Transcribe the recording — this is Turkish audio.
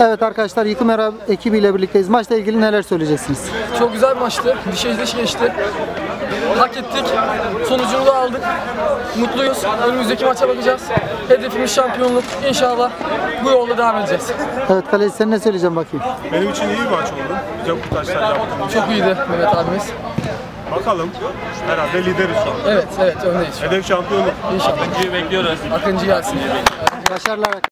Evet arkadaşlar Yıkım Era ekibiyle birlikteyiz. Maçla ilgili neler söyleyeceksiniz? Çok güzel bir maçtı. Dişe diş geçti. Hak ettik. Sonucunu da aldık. Mutluyuz. Önümüzdeki maça bakacağız. Hedefimiz şampiyonluk. İnşallah bu yolda devam edeceğiz. Evet kaleci sen ne söyleyeceğim bakayım? Benim için iyi bir maç oldu. Güzel kurtarışlar yaptım. Çok iyiydi Mehmet abimiz. Bakalım. Herhalde lideriz şu an. Evet, evet öndeyiz. Hedef şampiyonluk. İnşallah. Bekliyoruz. Akıncı gelsin. Başarılar.